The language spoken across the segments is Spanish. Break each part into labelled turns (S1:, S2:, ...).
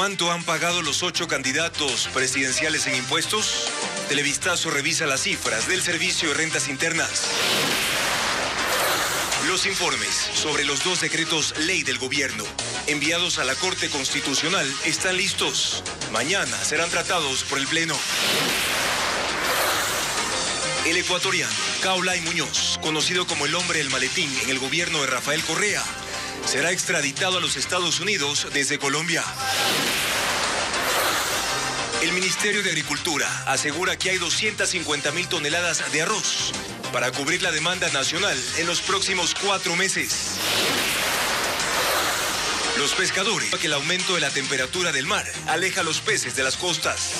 S1: ¿Cuánto han pagado los ocho candidatos presidenciales en impuestos? Televistazo revisa las cifras del Servicio de Rentas Internas. Los informes sobre los dos decretos ley del gobierno enviados a la Corte Constitucional están listos. Mañana serán tratados por el Pleno. El ecuatoriano Caulay Muñoz, conocido como el hombre del maletín en el gobierno de Rafael Correa, será extraditado a los Estados Unidos desde Colombia. El Ministerio de Agricultura asegura que hay 250 mil toneladas de arroz para cubrir la demanda nacional en los próximos cuatro meses. Los pescadores que el aumento de la temperatura del mar aleja los peces de las costas.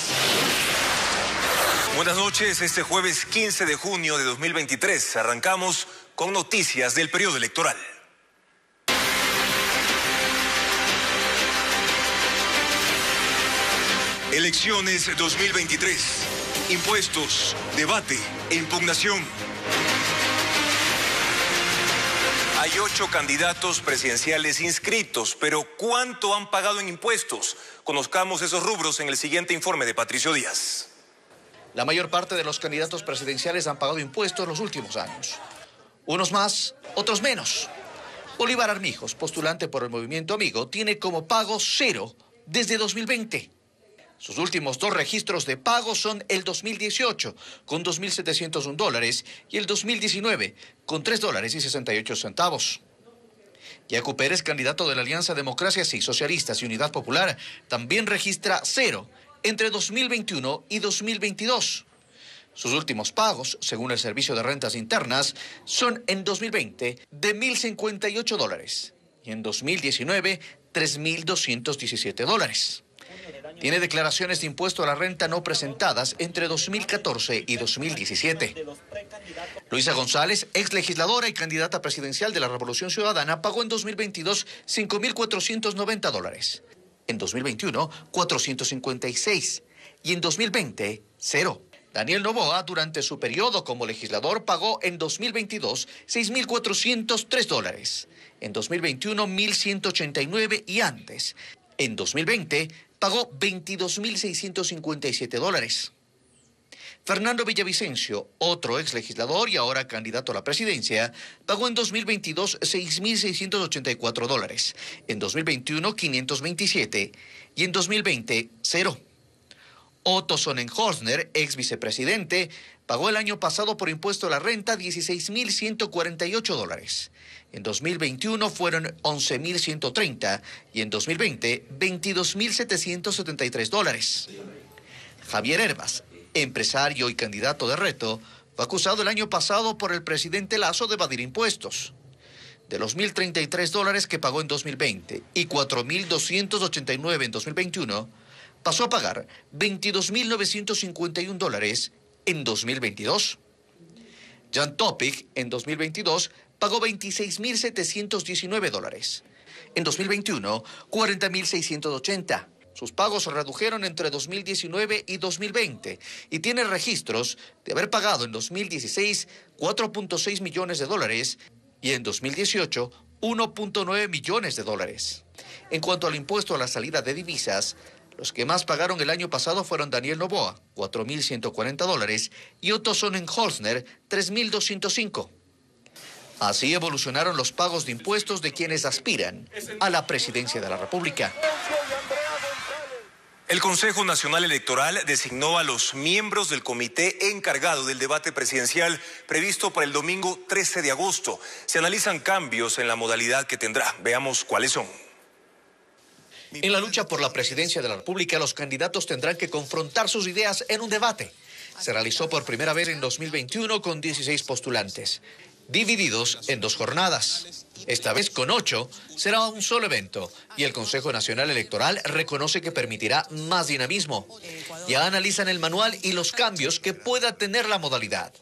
S1: Buenas noches, este jueves 15 de junio de 2023 arrancamos con noticias del periodo electoral. Elecciones 2023. Impuestos, debate e impugnación. Hay ocho candidatos presidenciales inscritos, pero ¿cuánto han pagado en impuestos? Conozcamos esos rubros en el siguiente informe de Patricio Díaz.
S2: La mayor parte de los candidatos presidenciales han pagado impuestos los últimos años. Unos más, otros menos. Bolívar Armijos, postulante por el Movimiento Amigo, tiene como pago cero desde 2020. Sus últimos dos registros de pago son el 2018, con 2.701 dólares, y el 2019, con 3 dólares y 68 centavos. Yacu Pérez, candidato de la Alianza Democracias y Socialistas y Unidad Popular, también registra cero entre 2021 y 2022. Sus últimos pagos, según el Servicio de Rentas Internas, son en 2020 de 1.058 dólares y en 2019 3.217 dólares. Tiene declaraciones de impuesto a la renta no presentadas entre 2014 y 2017. Luisa González, ex legisladora y candidata presidencial de la Revolución Ciudadana, pagó en 2022 5.490 dólares. En 2021, 456. Y en 2020, cero. Daniel Novoa, durante su periodo como legislador, pagó en 2022 6.403 dólares. En 2021, 1.189 y antes. En 2020, pagó 22.657 dólares. Fernando Villavicencio, otro ex legislador y ahora candidato a la presidencia, pagó en 2022 6.684 dólares, en 2021 527 y en 2020 cero. Otto Sonnenhorstner, ex vicepresidente, pagó el año pasado por impuesto a la renta 16.148 dólares. En 2021 fueron 11.130 y en 2020 22.773 dólares. Javier Herbas, empresario y candidato de reto, fue acusado el año pasado por el presidente Lazo de evadir impuestos. De los 1.033 dólares que pagó en 2020 y 4.289 en 2021, pasó a pagar 22.951 dólares en 2022. Jan Topic en 2022 pagó 26.719 dólares. En 2021, 40.680. Sus pagos se redujeron entre 2019 y 2020 y tiene registros de haber pagado en 2016 4.6 millones de dólares y en 2018 1.9 millones de dólares. En cuanto al impuesto a la salida de divisas, los que más pagaron el año pasado fueron Daniel Novoa, 4.140 dólares, y Otto Sonnenholzner, 3.205. Así evolucionaron los pagos de impuestos de quienes aspiran a la presidencia de la República.
S1: El Consejo Nacional Electoral designó a los miembros del comité encargado del debate presidencial previsto para el domingo 13 de agosto. Se analizan cambios en la modalidad que tendrá. Veamos cuáles son.
S2: En la lucha por la presidencia de la República, los candidatos tendrán que confrontar sus ideas en un debate. Se realizó por primera vez en 2021 con 16 postulantes divididos en dos jornadas. Esta vez con ocho será un solo evento y el Consejo Nacional Electoral reconoce que permitirá más dinamismo. Ya analizan el manual y los cambios que pueda tener la modalidad.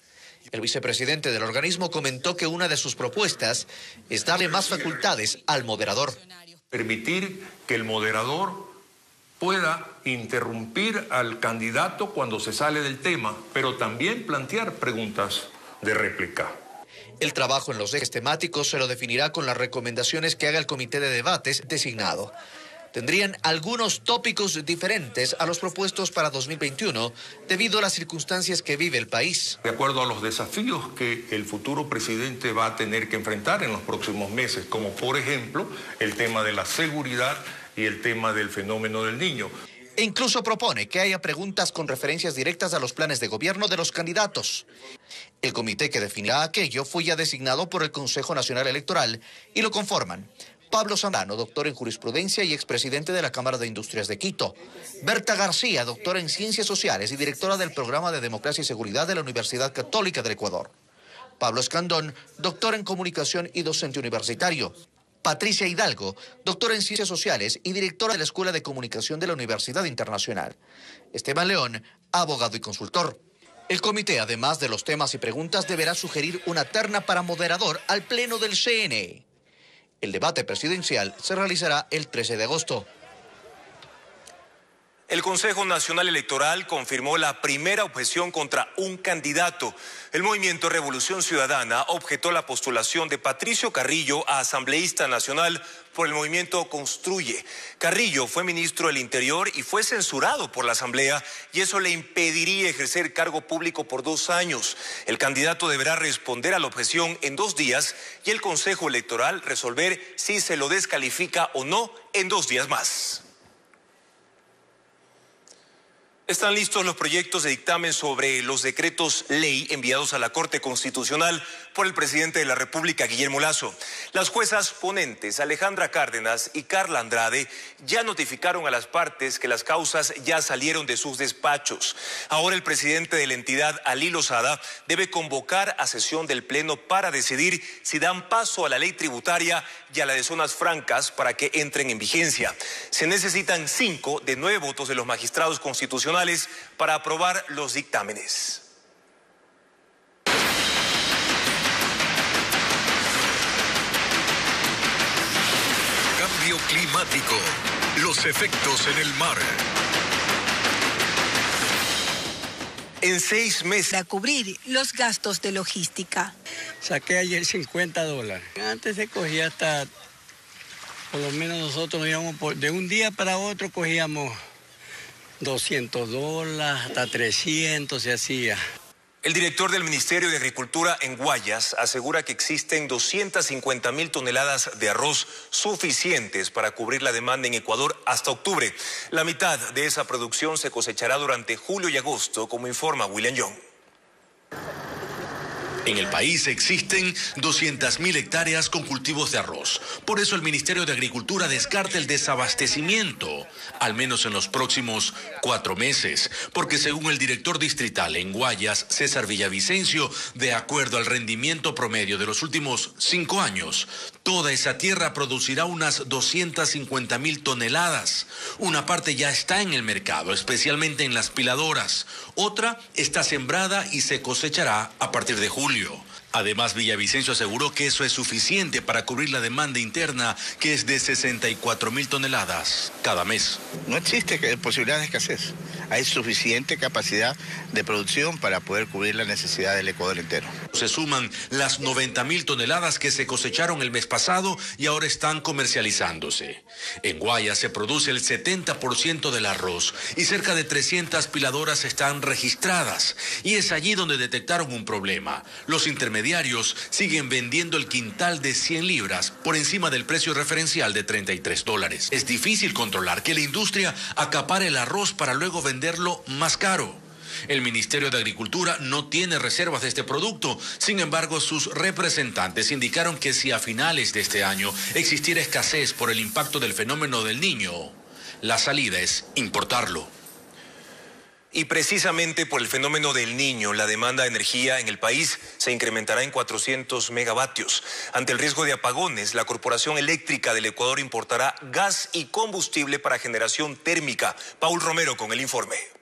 S2: El vicepresidente del organismo comentó que una de sus propuestas es darle más facultades al moderador.
S3: Permitir que el moderador pueda interrumpir al candidato cuando se sale del tema, pero también plantear preguntas de réplica.
S2: El trabajo en los ejes temáticos se lo definirá con las recomendaciones que haga el comité de debates designado. Tendrían algunos tópicos diferentes a los propuestos para 2021 debido a las circunstancias que vive el país.
S3: De acuerdo a los desafíos que el futuro presidente va a tener que enfrentar en los próximos meses, como por ejemplo el tema de la seguridad y el tema del fenómeno del niño.
S2: E incluso propone que haya preguntas con referencias directas a los planes de gobierno de los candidatos. El comité que definirá aquello fue ya designado por el Consejo Nacional Electoral y lo conforman Pablo Zambrano, doctor en jurisprudencia y expresidente de la Cámara de Industrias de Quito. Berta García, doctora en ciencias sociales y directora del programa de democracia y seguridad de la Universidad Católica del Ecuador. Pablo Escandón, doctor en comunicación y docente universitario. Patricia Hidalgo, doctora en Ciencias Sociales y directora de la Escuela de Comunicación de la Universidad Internacional. Esteban León, abogado y consultor. El comité, además de los temas y preguntas, deberá sugerir una terna para moderador al Pleno del CNE. El debate presidencial se realizará el 13 de agosto.
S1: El Consejo Nacional Electoral confirmó la primera objeción contra un candidato. El movimiento Revolución Ciudadana objetó la postulación de Patricio Carrillo a asambleísta nacional por el movimiento Construye. Carrillo fue ministro del Interior y fue censurado por la Asamblea y eso le impediría ejercer cargo público por dos años. El candidato deberá responder a la objeción en dos días y el Consejo Electoral resolver si se lo descalifica o no en dos días más. Están listos los proyectos de dictamen sobre los decretos ley enviados a la Corte Constitucional por el presidente de la República, Guillermo Lazo. Las juezas ponentes Alejandra Cárdenas y Carla Andrade ya notificaron a las partes que las causas ya salieron de sus despachos. Ahora el presidente de la entidad, Ali Lozada, debe convocar a sesión del Pleno para decidir si dan paso a la ley tributaria y a la de zonas francas para que entren en vigencia. Se necesitan cinco de nueve votos de los magistrados constitucionales para aprobar los dictámenes.
S4: Cambio climático. Los efectos en el mar.
S1: En seis meses.
S5: Para cubrir los gastos de logística.
S6: Saqué ayer 50 dólares. Antes se cogía hasta, por lo menos nosotros íbamos de un día para otro cogíamos 200 dólares, hasta 300 se hacía.
S1: El director del Ministerio de Agricultura en Guayas asegura que existen 250 mil toneladas de arroz suficientes para cubrir la demanda en Ecuador hasta octubre. La mitad de esa producción se cosechará durante julio y agosto, como informa William Young.
S7: En el país existen 200.000 hectáreas con cultivos de arroz. Por eso el Ministerio de Agricultura descarta el desabastecimiento, al menos en los próximos cuatro meses, porque según el director distrital en Guayas, César Villavicencio, de acuerdo al rendimiento promedio de los últimos cinco años, toda esa tierra producirá unas 250.000 toneladas. Una parte ya está en el mercado, especialmente en las piladoras. Otra está sembrada y se cosechará a partir de julio. Además, Villavicencio aseguró que eso es suficiente para cubrir la demanda interna, que es de 64 mil toneladas cada mes.
S8: No existe posibilidad de escasez. Hay suficiente capacidad de producción para poder cubrir la necesidad del Ecuador entero.
S7: Se suman las 90 mil toneladas que se cosecharon el mes pasado y ahora están comercializándose. En Guaya se produce el 70% del arroz y cerca de 300 piladoras están registradas. Y es allí donde detectaron un problema. Los intermediarios siguen vendiendo el quintal de 100 libras por encima del precio referencial de 33 dólares. Es difícil controlar que la industria acapare el arroz para luego venderlo más caro. El Ministerio de Agricultura no tiene reservas de este producto. Sin embargo, sus representantes indicaron que si a finales de este año existiera escasez por el impacto del fenómeno del niño, la salida es importarlo.
S1: Y precisamente por el fenómeno del niño, la demanda de energía en el país se incrementará en 400 megavatios. Ante el riesgo de apagones, la Corporación Eléctrica del Ecuador importará gas y combustible para generación térmica. Paul Romero con el informe.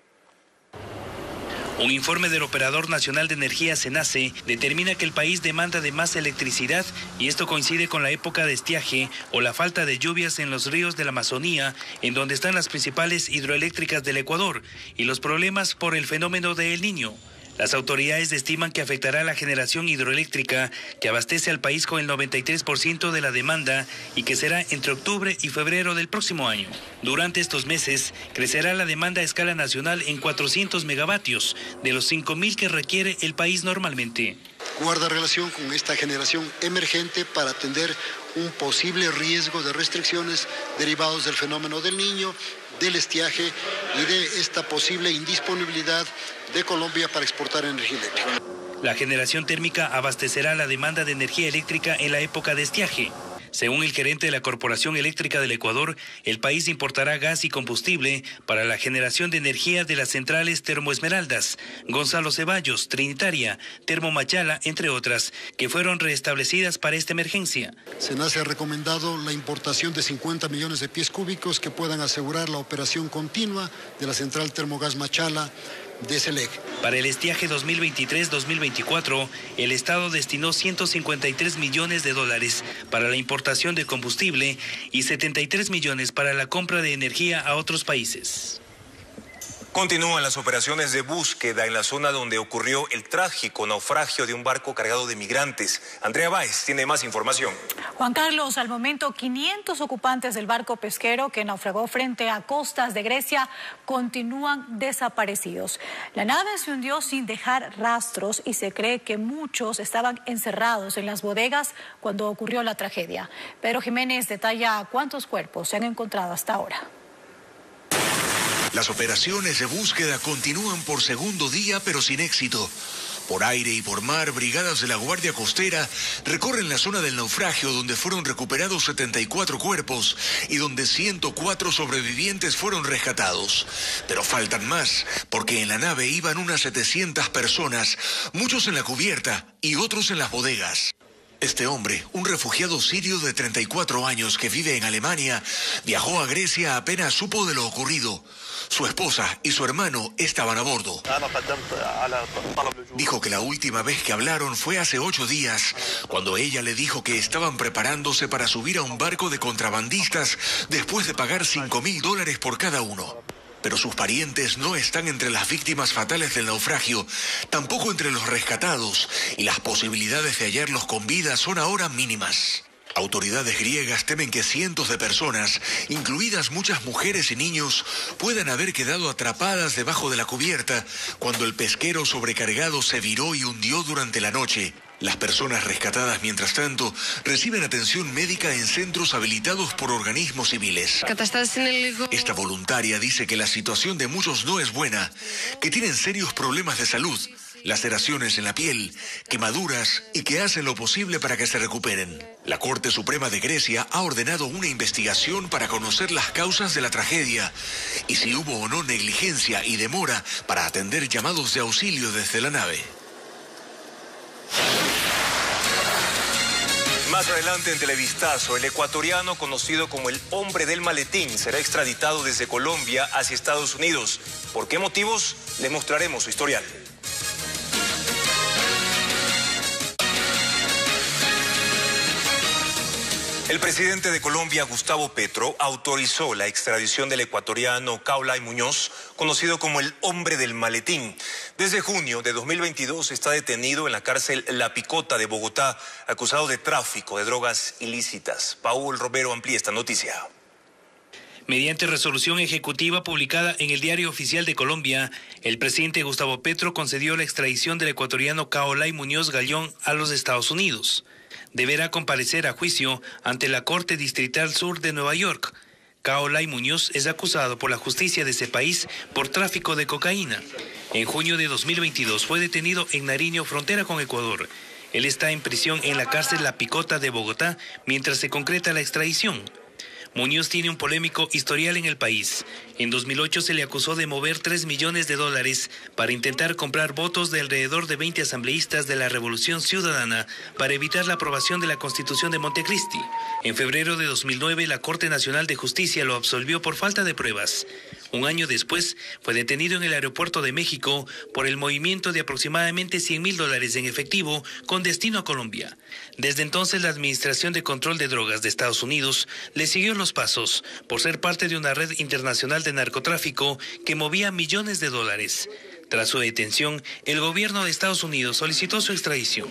S9: Un informe del Operador Nacional de Energía SENACE determina que el país demanda de más electricidad y esto coincide con la época de estiaje o la falta de lluvias en los ríos de la Amazonía, en donde están las principales hidroeléctricas del Ecuador, y los problemas por el fenómeno de El Niño. Las autoridades estiman que afectará a la generación hidroeléctrica que abastece al país con el 93% de la demanda y que será entre octubre y febrero del próximo año. Durante estos meses crecerá la demanda a escala nacional en 400 megavatios de los 5.000 que requiere el país normalmente.
S10: Guarda relación con esta generación emergente para atender un posible riesgo de restricciones derivados del fenómeno del niño, del estiaje y de esta posible indisponibilidad de Colombia para exportar energía eléctrica.
S9: La generación térmica abastecerá la demanda de energía eléctrica en la época de estiaje. Según el gerente de la Corporación Eléctrica del Ecuador, el país importará gas y combustible para la generación de energía de las centrales Termoesmeraldas, Gonzalo Ceballos, Trinitaria, Termomachala, entre otras, que fueron restablecidas para esta emergencia.
S10: SENACE ha recomendado la importación de 50 millones de pies cúbicos que puedan asegurar la operación continua de la central Termogas Machala
S9: Para el estiaje 2023-2024, el Estado destinó 153 millones de dólares para la importación de combustible y 73 millones para la compra de energía a otros países.
S1: Continúan las operaciones de búsqueda en la zona donde ocurrió el trágico naufragio de un barco cargado de migrantes. Andrea Báez tiene más información.
S11: Juan Carlos, al momento 500 ocupantes del barco pesquero que naufragó frente a costas de Grecia continúan desaparecidos. La nave se hundió sin dejar rastros y se cree que muchos estaban encerrados en las bodegas cuando ocurrió la tragedia. Pedro Jiménez detalla cuántos cuerpos se han encontrado hasta ahora.
S12: Las operaciones de búsqueda continúan por segundo día, pero sin éxito. Por aire y por mar, brigadas de la Guardia Costera recorren la zona del naufragio donde fueron recuperados 74 cuerpos y donde 104 sobrevivientes fueron rescatados. Pero faltan más, porque en la nave iban unas 700 personas, muchos en la cubierta y otros en las bodegas. Este hombre, un refugiado sirio de 34 años que vive en Alemania, viajó a Grecia apenas supo de lo ocurrido. Su esposa y su hermano estaban a bordo. Dijo que la última vez que hablaron fue hace ocho días, cuando ella le dijo que estaban preparándose para subir a un barco de contrabandistas después de pagar 5 mil dólares por cada uno. Pero sus parientes no están entre las víctimas fatales del naufragio, tampoco entre los rescatados, y las posibilidades de hallarlos con vida son ahora mínimas. Autoridades griegas temen que cientos de personas, incluidas muchas mujeres y niños, puedan haber quedado atrapadas debajo de la cubierta cuando el pesquero sobrecargado se viró y hundió durante la noche. Las personas rescatadas, mientras tanto, reciben atención médica en centros habilitados por organismos civiles. Esta voluntaria dice que la situación de muchos no es buena, que tienen serios problemas de salud, laceraciones en la piel, quemaduras y que hacen lo posible para que se recuperen. La Corte Suprema de Grecia ha ordenado una investigación para conocer las causas de la tragedia y si hubo o no negligencia y demora para atender llamados de auxilio desde la nave.
S1: Más adelante en Televistazo, el ecuatoriano conocido como el hombre del maletín será extraditado desde Colombia hacia Estados Unidos. ¿Por qué motivos? Le mostraremos su historial. El presidente de Colombia, Gustavo Petro, autorizó la extradición del ecuatoriano Caulay Muñoz, conocido como el hombre del maletín. Desde junio de 2022 está detenido en la cárcel La Picota de Bogotá, acusado de tráfico de drogas ilícitas. Paul Romero amplía esta noticia.
S9: Mediante resolución ejecutiva publicada en el Diario Oficial de Colombia, el presidente Gustavo Petro concedió la extradición del ecuatoriano Caolay Muñoz Gallón a los Estados Unidos deberá comparecer a juicio ante la Corte Distrital Sur de Nueva York. Kaolay Muñoz es acusado por la justicia de ese país por tráfico de cocaína. En junio de 2022 fue detenido en Nariño, frontera con Ecuador. Él está en prisión en la cárcel La Picota de Bogotá mientras se concreta la extradición. Muñoz tiene un polémico historial en el país. En 2008 se le acusó de mover 3 millones de dólares para intentar comprar votos de alrededor de 20 asambleístas de la Revolución Ciudadana para evitar la aprobación de la Constitución de Montecristi. En febrero de 2009 la Corte Nacional de Justicia lo absolvió por falta de pruebas. Un año después, fue detenido en el aeropuerto de México por el movimiento de aproximadamente 100 mil dólares en efectivo con destino a Colombia. Desde entonces, la Administración de Control de Drogas de Estados Unidos le siguió los pasos por ser parte de una red internacional de narcotráfico que movía millones de dólares. Tras su detención, el gobierno de Estados Unidos solicitó su extradición.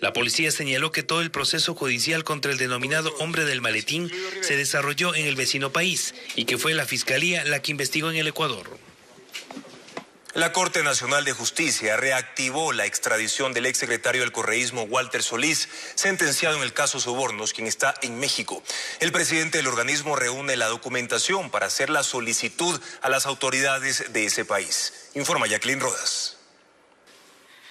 S9: La policía señaló que todo el proceso judicial contra el denominado hombre del maletín se desarrolló en el vecino país y que fue la fiscalía la que investigó en el Ecuador.
S1: La Corte Nacional de Justicia reactivó la extradición del exsecretario del correísmo Walter Solís, sentenciado en el caso Sobornos, quien está en México. El presidente del organismo reúne la documentación para hacer la solicitud a las autoridades de ese país. Informa Jacqueline Rodas.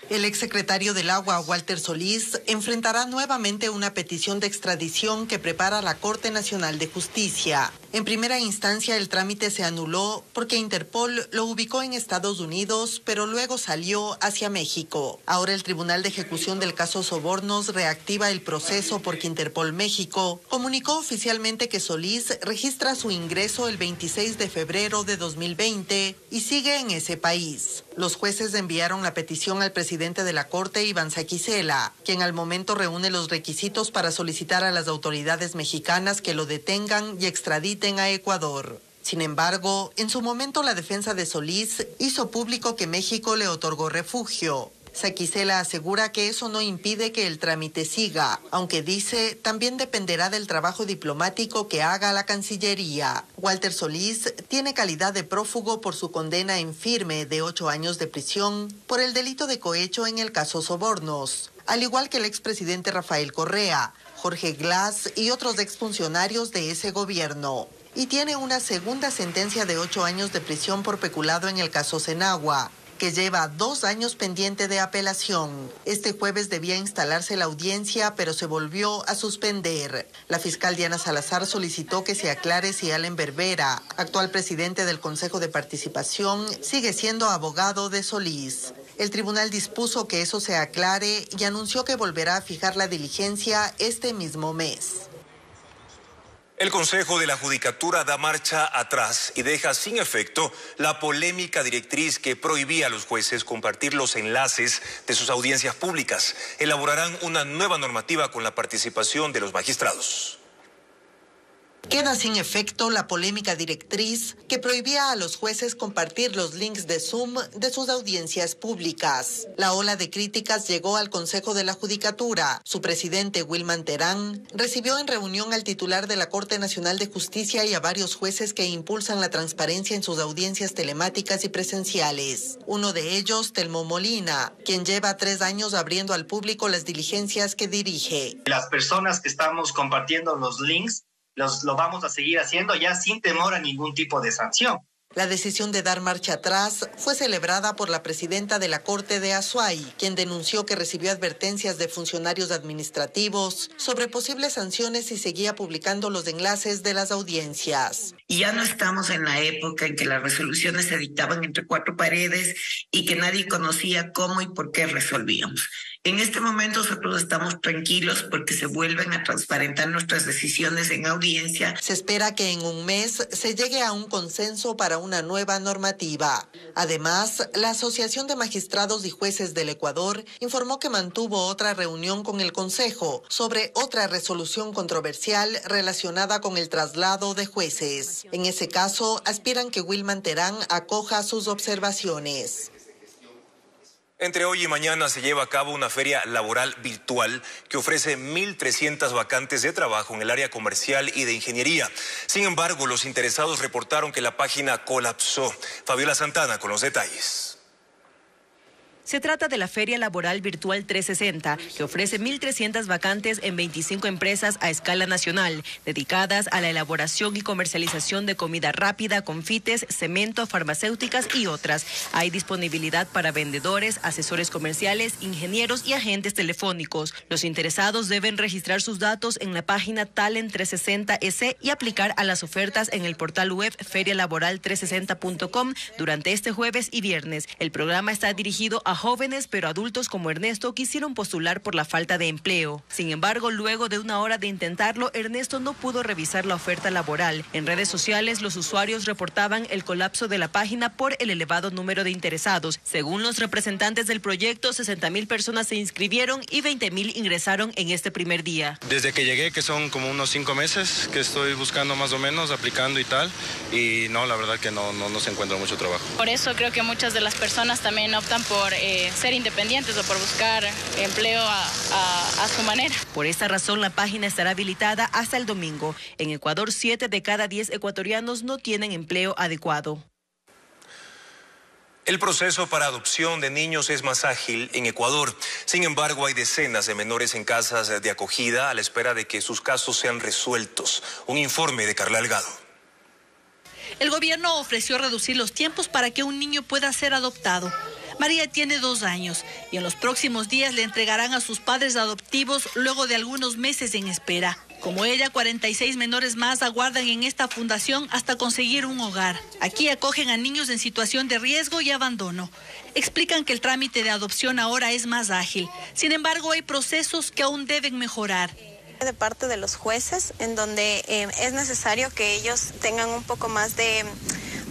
S13: El exsecretario del Agua, Walter Solís, enfrentará nuevamente una petición de extradición que prepara la Corte Nacional de Justicia. En primera instancia, el trámite se anuló porque Interpol lo ubicó en Estados Unidos, pero luego salió hacia México. Ahora el Tribunal de Ejecución del caso Sobornos reactiva el proceso porque Interpol México comunicó oficialmente que Solís registra su ingreso el 26 de febrero de 2020 y sigue en ese país. Los jueces enviaron la petición al presidente de la Corte, Iván Saquicela, quien al momento reúne los requisitos para solicitar a las autoridades mexicanas que lo detengan y extraditen a Ecuador. Sin embargo, en su momento la defensa de Solís hizo público que México le otorgó refugio. Saquicela asegura que eso no impide que el trámite siga, aunque dice también dependerá del trabajo diplomático que haga la Cancillería. Walter Solís tiene calidad de prófugo por su condena en firme de ocho años de prisión por el delito de cohecho en el caso Sobornos, al igual que el expresidente Rafael Correa, Jorge Glass y otros exfuncionarios de ese gobierno. Y tiene una segunda sentencia de ocho años de prisión por peculado en el caso Senagua que lleva dos años pendiente de apelación. Este jueves debía instalarse la audiencia, pero se volvió a suspender. La fiscal Diana Salazar solicitó que se aclare si Allen Berbera, actual presidente del Consejo de Participación, sigue siendo abogado de Solís. El tribunal dispuso que eso se aclare y anunció que volverá a fijar la diligencia este mismo mes.
S1: El Consejo de la Judicatura da marcha atrás y deja sin efecto la polémica directriz que prohibía a los jueces compartir los enlaces de sus audiencias públicas. Elaborarán una nueva normativa con la participación de los magistrados.
S13: Queda sin efecto la polémica directriz que prohibía a los jueces compartir los links de Zoom de sus audiencias públicas. La ola de críticas llegó al Consejo de la Judicatura. Su presidente, Wilman Terán, recibió en reunión al titular de la Corte Nacional de Justicia y a varios jueces que impulsan la transparencia en sus audiencias telemáticas y presenciales. Uno de ellos, Telmo Molina, quien lleva tres años abriendo al público las diligencias que dirige.
S14: Las personas que estamos compartiendo los links lo vamos a seguir haciendo ya sin temor a ningún tipo de sanción.
S13: La decisión de dar marcha atrás fue celebrada por la presidenta de la Corte de Azuay, quien denunció que recibió advertencias de funcionarios administrativos sobre posibles sanciones y seguía publicando los enlaces de las audiencias.
S15: Y ya no estamos en la época en que las resoluciones se dictaban entre cuatro paredes y que nadie conocía cómo y por qué resolvíamos. En este momento nosotros estamos tranquilos porque se vuelven a transparentar nuestras decisiones en audiencia.
S13: Se espera que en un mes se llegue a un consenso para una nueva normativa. Además, la Asociación de Magistrados y Jueces del Ecuador informó que mantuvo otra reunión con el Consejo sobre otra resolución controversial relacionada con el traslado de jueces. En ese caso, aspiran que Wilman Terán acoja sus observaciones.
S1: Entre hoy y mañana se lleva a cabo una feria laboral virtual que ofrece 1.300 vacantes de trabajo en el área comercial y de ingeniería. Sin embargo, los interesados reportaron que la página colapsó. Fabiola Santana con los detalles.
S16: Se trata de la Feria Laboral Virtual 360, que ofrece 1.300 vacantes en 25 empresas a escala nacional, dedicadas a la elaboración y comercialización de comida rápida, confites, cemento, farmacéuticas y otras. Hay disponibilidad para vendedores, asesores comerciales, ingenieros y agentes telefónicos. Los interesados deben registrar sus datos en la página Talent 360S y aplicar a las ofertas en el portal web ferialaboral360.com durante este jueves y viernes. El programa está dirigido a jóvenes, pero adultos como Ernesto quisieron postular por la falta de empleo. Sin embargo, luego de una hora de intentarlo, Ernesto no pudo revisar la oferta laboral. En redes sociales, los usuarios reportaban el colapso de la página por el elevado número de interesados. Según los representantes del proyecto, 60 mil personas se inscribieron y 20 mil ingresaron en este primer día.
S17: Desde que llegué, que son como unos cinco meses que estoy buscando más o menos, aplicando y tal, y no, la verdad que no, no, no se encuentra mucho trabajo.
S18: Por eso creo que muchas de las personas también optan por eh, ser independientes o por buscar empleo a, a, a su manera.
S16: Por esta razón, la página estará habilitada hasta el domingo. En Ecuador, 7 de cada 10 ecuatorianos no tienen empleo adecuado.
S1: El proceso para adopción de niños es más ágil en Ecuador. Sin embargo, hay decenas de menores en casas de acogida a la espera de que sus casos sean resueltos. Un informe de Carla Algado.
S19: El gobierno ofreció reducir los tiempos para que un niño pueda ser adoptado. María tiene dos años y en los próximos días le entregarán a sus padres adoptivos luego de algunos meses en espera. Como ella, 46 menores más aguardan en esta fundación hasta conseguir un hogar. Aquí acogen a niños en situación de riesgo y abandono. Explican que el trámite de adopción ahora es más ágil. Sin embargo, hay procesos que aún deben mejorar
S20: de parte de los jueces, en donde eh, es necesario que ellos tengan un poco más de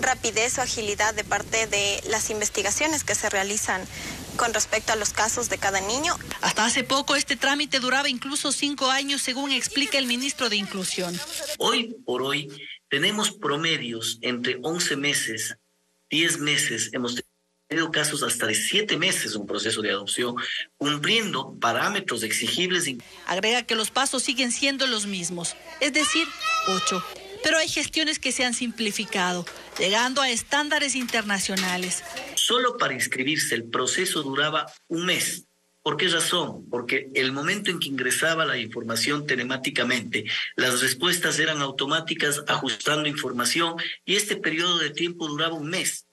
S20: rapidez o agilidad de parte de las investigaciones que se realizan con respecto a los casos de cada niño.
S19: Hasta hace poco este trámite duraba incluso cinco años, según explica el ministro de Inclusión.
S21: Hoy por hoy tenemos promedios entre 11 meses, 10 meses, hemos tenido casos hasta de siete meses un proceso de adopción, cumpliendo parámetros exigibles.
S19: Agrega que los pasos siguen siendo los mismos, es decir, ocho. Pero hay gestiones que se han simplificado, llegando a estándares internacionales.
S21: Solo para inscribirse el proceso duraba un mes. ¿Por qué razón? Porque el momento en que ingresaba la información telemáticamente, las respuestas eran automáticas ajustando información y este periodo de tiempo duraba un mes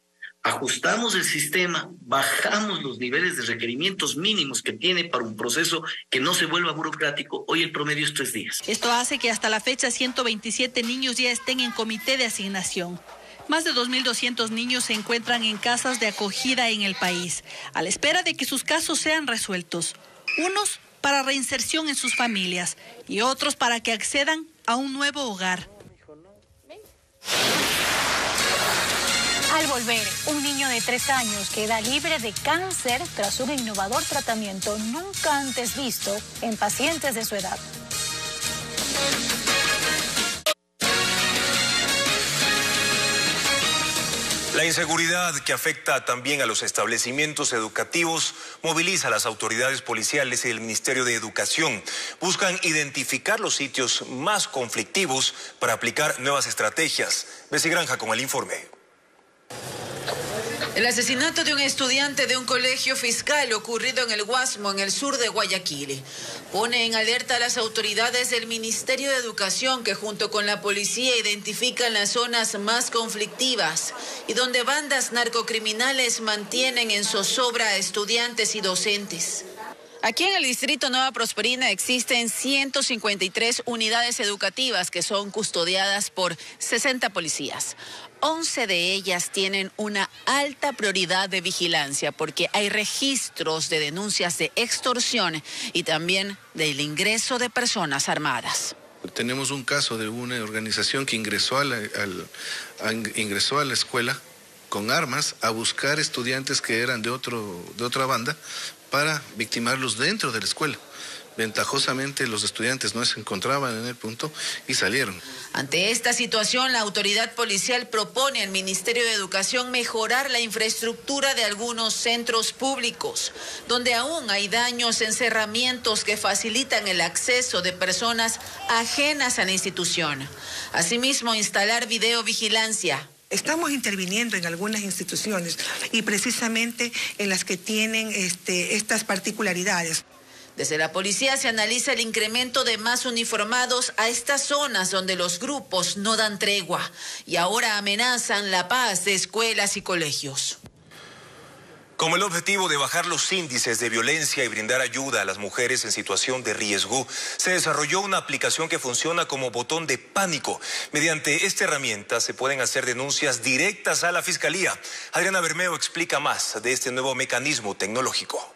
S21: ajustamos el sistema, bajamos los niveles de requerimientos mínimos que tiene para un proceso que no se vuelva burocrático. Hoy el promedio es tres días.
S19: Esto hace que hasta la fecha 127 niños ya estén en comité de asignación. Más de 2.200 niños se encuentran en casas de acogida en el país, a la espera de que sus casos sean resueltos. Unos para reinserción en sus familias y otros para que accedan a un nuevo hogar.
S11: Al volver, un niño de tres años queda libre de cáncer tras un innovador tratamiento nunca antes visto en pacientes de su edad.
S1: La inseguridad que afecta también a los establecimientos educativos moviliza a las autoridades policiales y el Ministerio de Educación. Buscan identificar los sitios más conflictivos para aplicar nuevas estrategias. Bessie Granja con el informe.
S22: El asesinato de un estudiante de un colegio fiscal ocurrido en el Guasmo, en el sur de Guayaquil, pone en alerta a las autoridades del Ministerio de Educación que junto con la policía identifican las zonas más conflictivas y donde bandas narcocriminales mantienen en zozobra a estudiantes y docentes. Aquí en el distrito Nueva Prosperina existen 153 unidades educativas que son custodiadas por 60 policías. 11 de ellas tienen una alta prioridad de vigilancia porque hay registros de denuncias de extorsión y también del ingreso de personas armadas.
S23: Tenemos un caso de una organización que ingresó a la, ingresó a la escuela con armas a buscar estudiantes que eran de, otro, de otra banda para victimarlos dentro de la escuela. Ventajosamente los estudiantes no se encontraban en el punto y salieron.
S22: Ante esta situación, la autoridad policial propone al Ministerio de Educación mejorar la infraestructura de algunos centros públicos, donde aún hay daños en cerramientos que facilitan el acceso de personas ajenas a la institución. Asimismo, instalar videovigilancia
S24: Estamos interviniendo en algunas instituciones y precisamente en las que tienen este, estas particularidades.
S22: Desde la policía se analiza el incremento de más uniformados a estas zonas donde los grupos no dan tregua y ahora amenazan la paz de escuelas y colegios.
S1: Con el objetivo de bajar los índices de violencia y brindar ayuda a las mujeres en situación de riesgo, se desarrolló una aplicación que funciona como botón de pánico. Mediante esta herramienta se pueden hacer denuncias directas a la Fiscalía. Adriana Bermeo explica más de este nuevo mecanismo tecnológico.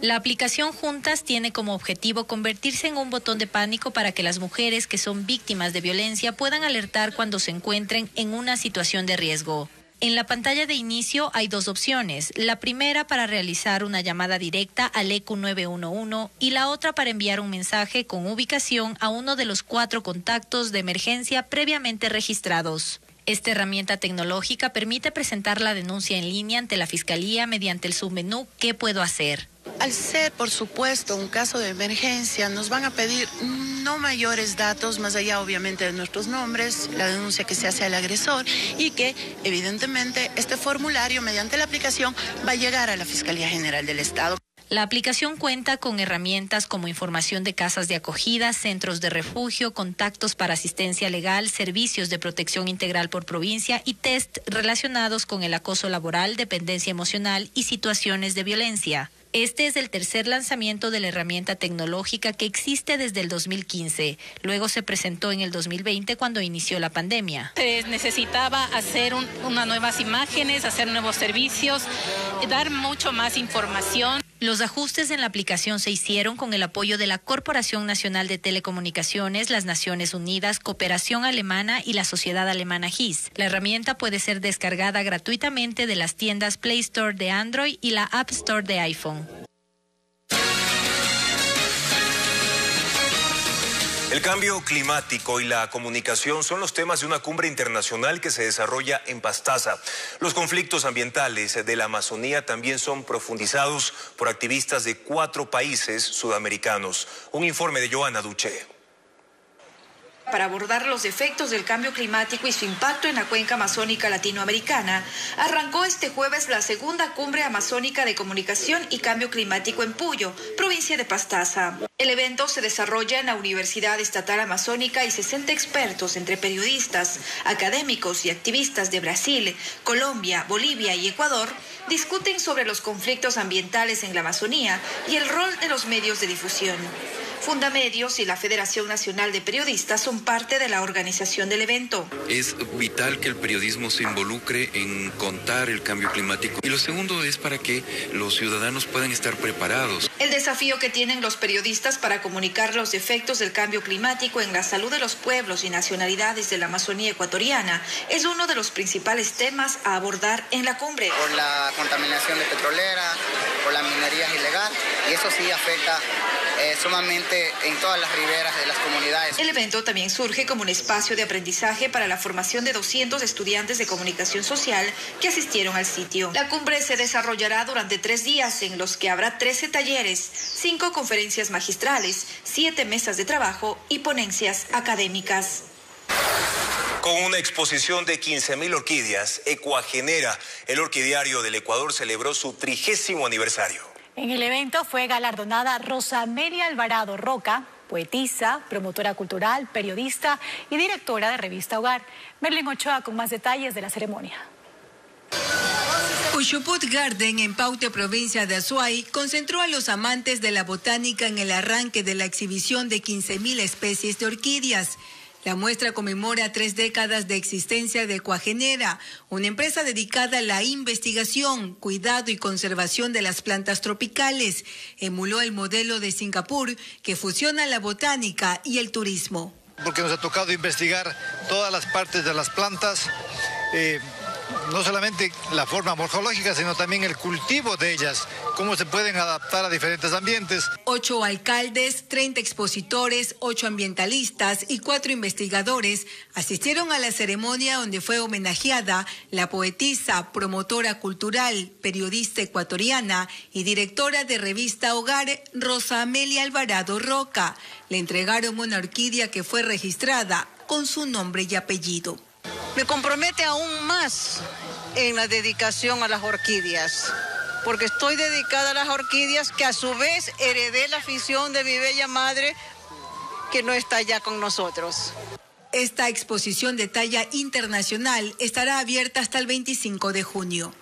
S25: La aplicación Juntas tiene como objetivo convertirse en un botón de pánico para que las mujeres que son víctimas de violencia puedan alertar cuando se encuentren en una situación de riesgo. En la pantalla de inicio hay dos opciones, la primera para realizar una llamada directa al ECU 911 y la otra para enviar un mensaje con ubicación a uno de los cuatro contactos de emergencia previamente registrados. Esta herramienta tecnológica permite presentar la denuncia en línea ante la Fiscalía mediante el submenú ¿Qué puedo hacer?
S26: Al ser, por supuesto, un caso de emergencia, nos van a pedir no mayores datos, más allá obviamente de nuestros nombres, la denuncia que se hace al agresor y que evidentemente este formulario mediante la aplicación va a llegar a la Fiscalía General del Estado.
S25: La aplicación cuenta con herramientas como información de casas de acogida, centros de refugio, contactos para asistencia legal, servicios de protección integral por provincia y test relacionados con el acoso laboral, dependencia emocional y situaciones de violencia. Este es el tercer lanzamiento de la herramienta tecnológica que existe desde el 2015. Luego se presentó en el 2020 cuando inició la pandemia.
S27: Se necesitaba hacer unas nuevas imágenes, hacer nuevos servicios, dar mucho más información.
S25: Los ajustes en la aplicación se hicieron con el apoyo de la Corporación Nacional de Telecomunicaciones, las Naciones Unidas, Cooperación Alemana y la Sociedad Alemana GIS. La herramienta puede ser descargada gratuitamente de las tiendas Play Store de Android y la App Store de iPhone.
S1: El cambio climático y la comunicación son los temas de una cumbre internacional que se desarrolla en Pastaza. Los conflictos ambientales de la Amazonía también son profundizados por activistas de cuatro países sudamericanos. Un informe de Joana Duche
S28: para abordar los efectos del cambio climático y su impacto en la cuenca amazónica latinoamericana, arrancó este jueves la segunda cumbre amazónica de comunicación y cambio climático en Puyo, provincia de Pastaza. El evento se desarrolla en la Universidad Estatal Amazónica y 60 expertos entre periodistas, académicos y activistas de Brasil, Colombia, Bolivia y Ecuador discuten sobre los conflictos ambientales en la Amazonía y el rol de los medios de difusión. Fundamedios y la Federación Nacional de Periodistas son parte de la organización del evento.
S29: Es vital que el periodismo se involucre en contar el cambio climático. Y lo segundo es para que los ciudadanos puedan estar preparados.
S28: El desafío que tienen los periodistas para comunicar los efectos del cambio climático en la salud de los pueblos y nacionalidades de la Amazonía ecuatoriana es uno de los principales temas a abordar en la cumbre.
S30: Por la contaminación de petrolera, por la minería ilegal, y eso sí afecta eh, sumamente en todas las riberas de las comunidades.
S28: El evento también surge como un espacio de aprendizaje para la formación de 200 estudiantes de comunicación social que asistieron al sitio. La cumbre se desarrollará durante tres días en los que habrá 13 talleres, cinco conferencias magistrales, siete mesas de trabajo y ponencias académicas.
S1: Con una exposición de 15.000 orquídeas, Ecuagenera, el orquidiario del Ecuador celebró su trigésimo aniversario.
S11: En el evento fue galardonada Rosa Amelia Alvarado Roca, poetisa, promotora cultural, periodista y directora de revista Hogar. Merlin Ochoa con más detalles de la ceremonia.
S31: Ushuput Garden en Paute, provincia de Azuay, concentró a los amantes de la botánica en el arranque de la exhibición de 15.000 especies de orquídeas. La muestra conmemora tres décadas de existencia de Ecuagenera, una empresa dedicada a la investigación, cuidado y conservación de las plantas tropicales. Emuló el modelo de Singapur que fusiona la botánica y el turismo.
S32: Porque nos ha tocado investigar todas las partes de las plantas. Eh, no solamente la forma morfológica, sino también el cultivo de ellas, cómo se pueden adaptar a diferentes ambientes.
S31: Ocho alcaldes, 30 expositores, ocho ambientalistas y cuatro investigadores asistieron a la ceremonia donde fue homenajeada la poetisa, promotora cultural, periodista ecuatoriana y directora de revista Hogar, Rosa Amelia Alvarado Roca. Le entregaron una orquídea que fue registrada con su nombre y apellido
S33: me compromete aún más en la dedicación a las orquídeas, porque estoy dedicada a las orquídeas que a su vez heredé la afición de mi bella madre que no está ya con nosotros.
S31: Esta exposición de talla internacional estará abierta hasta el 25 de junio.